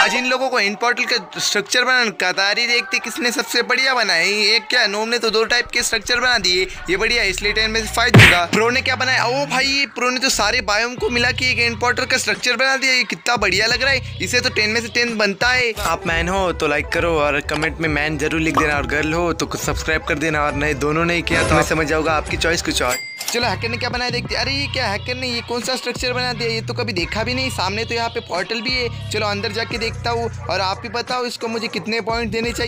आज इन लोगों को इन पोर्टल का स्ट्रक्चर बनाना कतारी देखते किसने सबसे बढ़िया बनाया? एक क्या? नोम ने तो दो टाइप के स्ट्रक्चर बना दिए। ये बढ़िया, इसलिए टेन में फाइव दूँगा प्रो ने क्या बनाया? ओ भाई प्रो ने तो सारे बायोम को मिला के एक इन पोर्टल का स्ट्रक्चर बना दिया। ये कितना बढ़िया लग रहा है। इसे तो टेन में से टेन बनता है। आप मैन हो तो लाइक करो और कमेंट में मैन ज़रूर लिख देना। और गर्ल हो तो सब्सक्राइब कर देना। और नहीं, दोनों नहीं किया तो मैं समझ जाऊँगा आपकी चॉइस कुछ और। चलो हैकर ने क्या बनाया देखते अरे, ये क्या हैकर ने? ये कौन सा स्ट्रक्चर बना दिया? ये तो कभी देखा भी नहीं। सामने तो यहाँ पे पोर्टल भी है। चलो, अंदर जाके देखता हूँ और आप भी बताओ इसको मुझे कितने पॉइंट देने चाहिए।